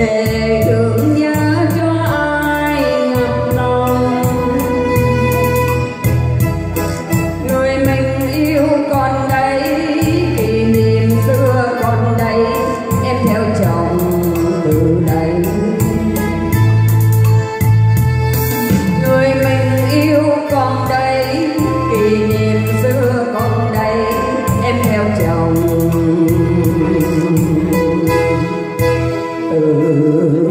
usted. mhm